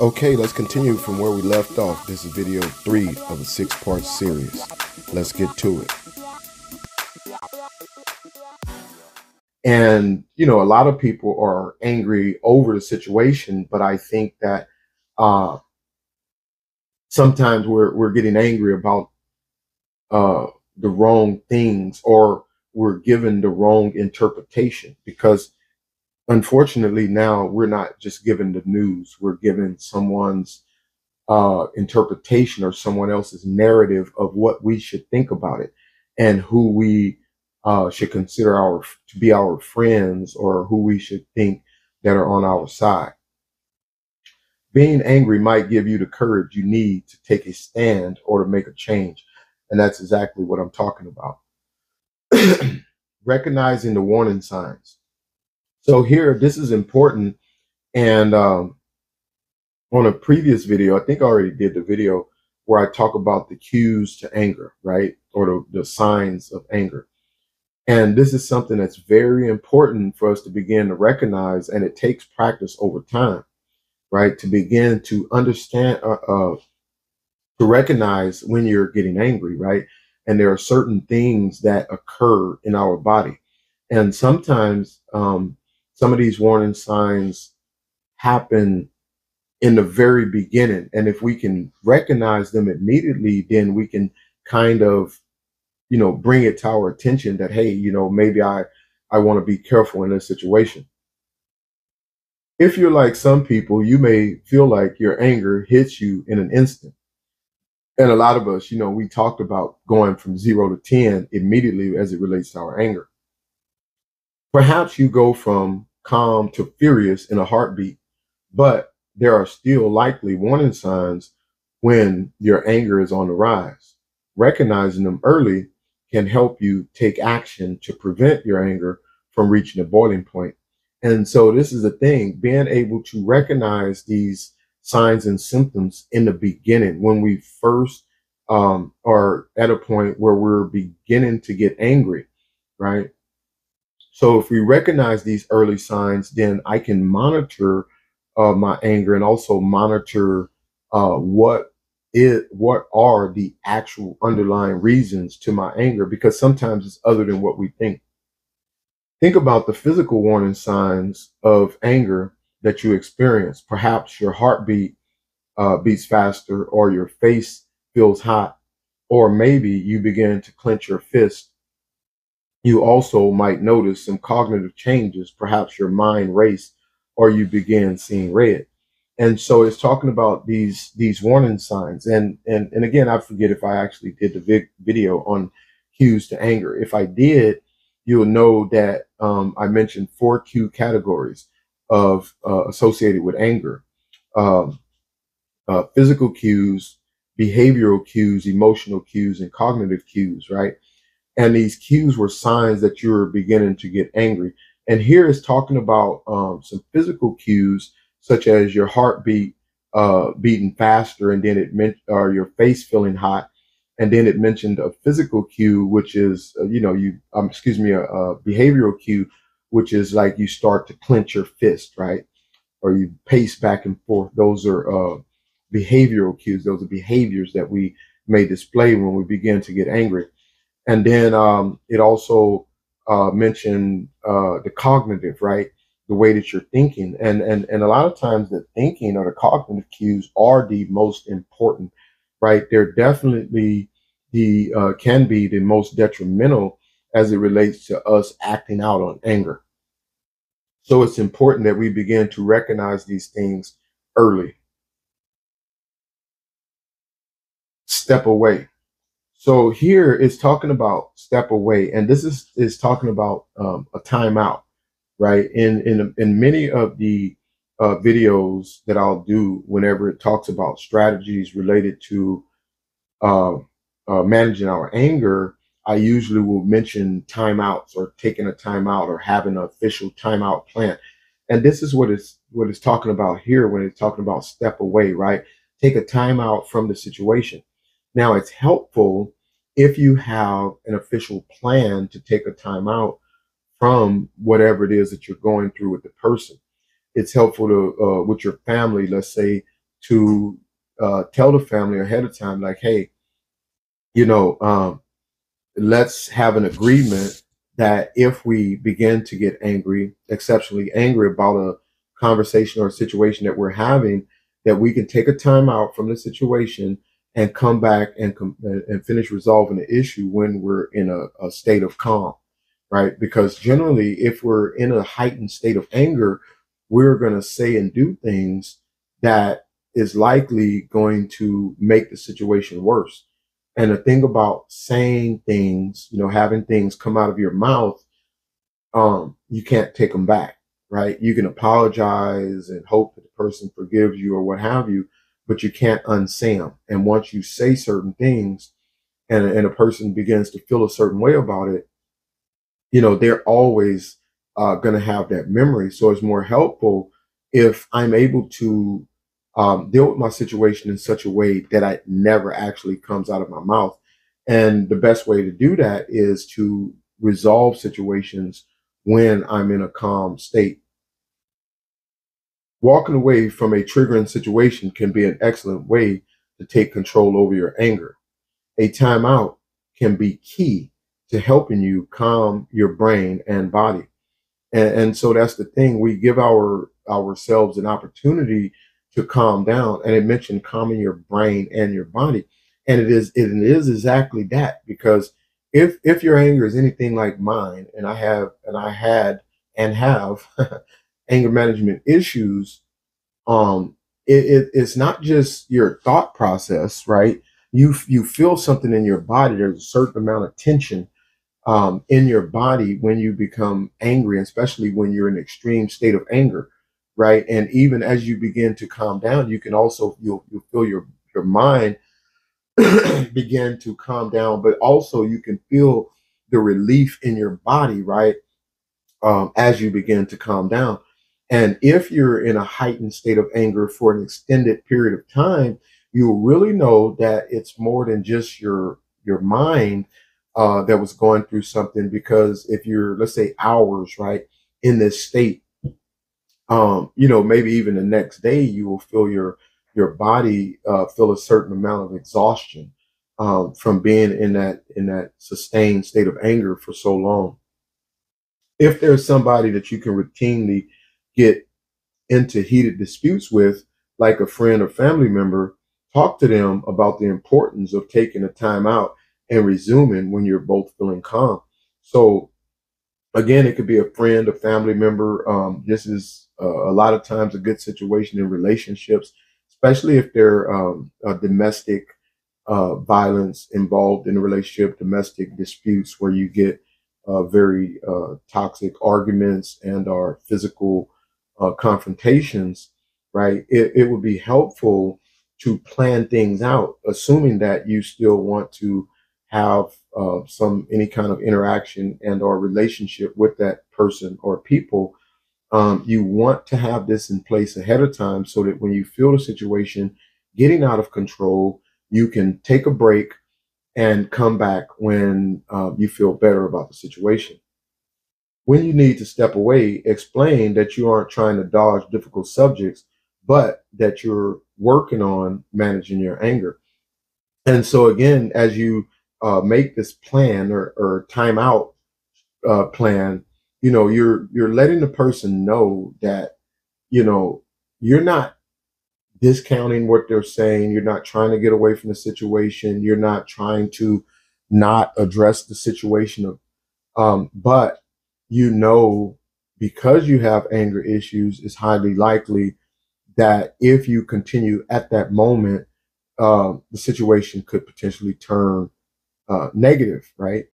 Okay, let's continue from where we left off. This is video three of a six part series. Let's get to it. And, you know, a lot of people are angry over the situation, but I think that uh, sometimes we're, we're getting angry about uh, the wrong things or we're given the wrong interpretation because unfortunately now we're not just given the news we're given someone's uh, interpretation or someone else's narrative of what we should think about it and who we uh, should consider our to be our friends or who we should think that are on our side. Being angry might give you the courage you need to take a stand or to make a change and that's exactly what i'm talking about. Recognizing the warning signs so here, this is important. And um, on a previous video, I think I already did the video where I talk about the cues to anger, right? Or the, the signs of anger. And this is something that's very important for us to begin to recognize. And it takes practice over time, right? To begin to understand, uh, uh, to recognize when you're getting angry, right? And there are certain things that occur in our body. And sometimes um, some of these warning signs happen in the very beginning. And if we can recognize them immediately, then we can kind of, you know, bring it to our attention that, hey, you know, maybe I, I want to be careful in this situation. If you're like some people, you may feel like your anger hits you in an instant. And a lot of us, you know, we talked about going from zero to 10 immediately as it relates to our anger. Perhaps you go from calm to furious in a heartbeat, but there are still likely warning signs when your anger is on the rise. Recognizing them early can help you take action to prevent your anger from reaching a boiling point. And so this is the thing, being able to recognize these signs and symptoms in the beginning when we first um, are at a point where we're beginning to get angry, right? So if we recognize these early signs, then I can monitor uh, my anger and also monitor uh, what it what are the actual underlying reasons to my anger because sometimes it's other than what we think. Think about the physical warning signs of anger that you experience. Perhaps your heartbeat uh, beats faster, or your face feels hot, or maybe you begin to clench your fist you also might notice some cognitive changes. Perhaps your mind race or you begin seeing red. And so it's talking about these these warning signs. And and and again, I forget if I actually did the video on cues to anger. If I did, you'll know that um, I mentioned four cue categories of uh, associated with anger: um, uh, physical cues, behavioral cues, emotional cues, and cognitive cues. Right. And these cues were signs that you were beginning to get angry. And here is talking about um, some physical cues, such as your heartbeat uh, beating faster, and then it meant, or your face feeling hot. And then it mentioned a physical cue, which is, uh, you know, you, um, excuse me, a, a behavioral cue, which is like you start to clench your fist, right? Or you pace back and forth. Those are uh, behavioral cues. Those are behaviors that we may display when we begin to get angry. And then um, it also uh, mentioned uh, the cognitive, right? The way that you're thinking. And, and, and a lot of times the thinking or the cognitive cues are the most important, right? They're definitely the, uh, can be the most detrimental as it relates to us acting out on anger. So it's important that we begin to recognize these things early. Step away. So here it's talking about step away, and this is is talking about um, a timeout, right? In in in many of the uh, videos that I'll do, whenever it talks about strategies related to uh, uh, managing our anger, I usually will mention timeouts or taking a timeout or having an official timeout plan. And this is what it's what it's talking about here when it's talking about step away, right? Take a timeout from the situation. Now, it's helpful if you have an official plan to take a time out from whatever it is that you're going through with the person. It's helpful to, uh, with your family, let's say to uh, tell the family ahead of time, like, hey, you know, um, let's have an agreement that if we begin to get angry, exceptionally angry about a conversation or a situation that we're having, that we can take a time out from the situation and come back and and finish resolving the issue when we're in a, a state of calm, right? Because generally, if we're in a heightened state of anger, we're going to say and do things that is likely going to make the situation worse. And the thing about saying things, you know, having things come out of your mouth, um, you can't take them back, right? You can apologize and hope that the person forgives you or what have you, but you can't unsay them. And once you say certain things and, and a person begins to feel a certain way about it, you know, they're always uh, going to have that memory. So it's more helpful if I'm able to um, deal with my situation in such a way that I never actually comes out of my mouth. And the best way to do that is to resolve situations when I'm in a calm state. Walking away from a triggering situation can be an excellent way to take control over your anger. A timeout can be key to helping you calm your brain and body. And, and so that's the thing. We give our ourselves an opportunity to calm down. And it mentioned calming your brain and your body. And it is it is exactly that because if if your anger is anything like mine, and I have and I had and have anger management issues, um, it, it, it's not just your thought process, right? You you feel something in your body. There's a certain amount of tension um, in your body when you become angry, especially when you're in an extreme state of anger, right? And even as you begin to calm down, you can also you'll you'll feel your your mind begin to calm down, but also you can feel the relief in your body, right? Um, as you begin to calm down. And if you're in a heightened state of anger for an extended period of time, you'll really know that it's more than just your your mind uh, that was going through something. Because if you're let's say hours right in this state um, you know maybe even the next day you will feel your your body uh, feel a certain amount of exhaustion um, from being in that in that sustained state of anger for so long. If there's somebody that you can routinely get into heated disputes with like a friend or family member talk to them about the importance of taking a time out and resuming when you're both feeling calm. So again, it could be a friend, a family member. Um, this is uh, a lot of times a good situation in relationships, especially if they're um, domestic uh, violence involved in a relationship, domestic disputes where you get uh, very uh, toxic arguments and are physical uh, confrontations, right? It, it would be helpful to plan things out, assuming that you still want to have uh, some any kind of interaction and or relationship with that person or people um, you want to have this in place ahead of time so that when you feel the situation getting out of control you can take a break and come back when uh, you feel better about the situation when you need to step away explain that you aren't trying to dodge difficult subjects but that you're working on managing your anger and so again as you uh, make this plan or, or timeout uh, plan, you know, you're you're letting the person know that, you know, you're not discounting what they're saying. You're not trying to get away from the situation. You're not trying to not address the situation of, um, but you know, because you have anger issues, it's highly likely that if you continue at that moment, uh, the situation could potentially turn uh, negative, right?